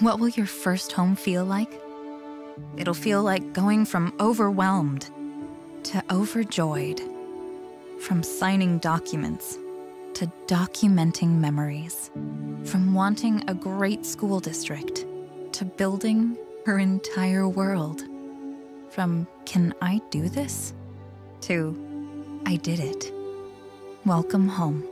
What will your first home feel like? It'll feel like going from overwhelmed to overjoyed, from signing documents to documenting memories, from wanting a great school district to building her entire world, from can I do this to I did it. Welcome home.